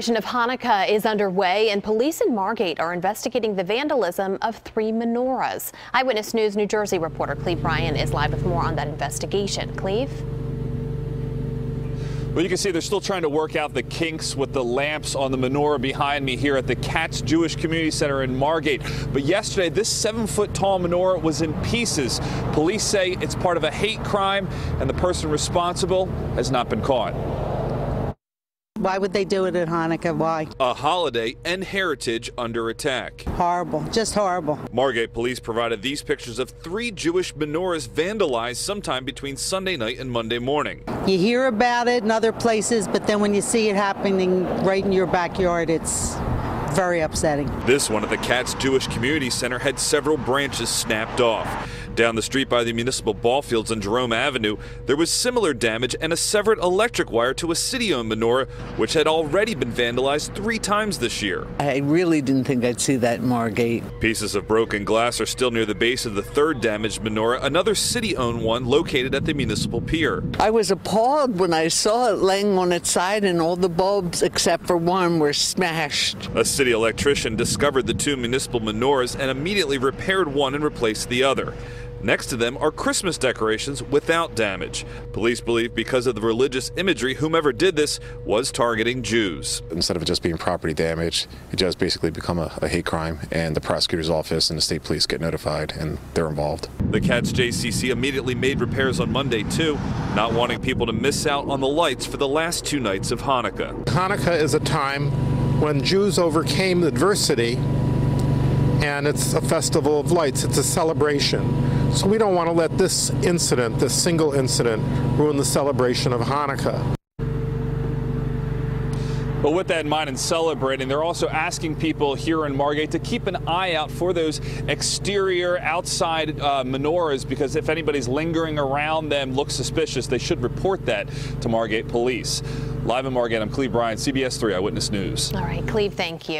celebration of Hanukkah is underway, and police in Margate are investigating the vandalism of three menorahs. Eyewitness News New Jersey reporter Cleve Bryan is live with more on that investigation. Cleve? Well, you can see they're still trying to work out the kinks with the lamps on the menorah behind me here at the Katz Jewish Community Center in Margate. But yesterday, this seven foot tall menorah was in pieces. Police say it's part of a hate crime, and the person responsible has not been caught. Why would they do it at Hanukkah? Why? A holiday and heritage under attack. Horrible, just horrible. Margate police provided these pictures of three Jewish menorahs vandalized sometime between Sunday night and Monday morning. You hear about it in other places, but then when you see it happening right in your backyard, it's very upsetting. This one at the Katz Jewish Community Center had several branches snapped off. Down the street by the municipal ball fields on Jerome Avenue, there was similar damage and a severed electric wire to a city owned menorah, which had already been vandalized three times this year. I really didn't think I'd see that in Margate. Pieces of broken glass are still near the base of the third damaged menorah, another city owned one located at the municipal pier. I was appalled when I saw it laying on its side and all the bulbs except for one were smashed. A city electrician discovered the two municipal menorahs and immediately repaired one and replaced the other. Next to them are Christmas decorations without damage. Police believe because of the religious imagery, whomever did this was targeting Jews. Instead of it just being property damage, it just basically become a, a hate crime, and the prosecutor's office and the state police get notified, and they're involved. The Katz JCC immediately made repairs on Monday too, not wanting people to miss out on the lights for the last two nights of Hanukkah. Hanukkah is a time when Jews overcame adversity and it's a festival of lights. It's a celebration. So we don't want to let this incident, this single incident, ruin the celebration of Hanukkah. But with that in mind and celebrating, they're also asking people here in Margate to keep an eye out for those exterior outside uh, menorahs because if anybody's lingering around them, looks suspicious, they should report that to Margate Police. Live in Margate, I'm Cleve Bryan, CBS 3 Eyewitness News. All right, Cleve, thank you.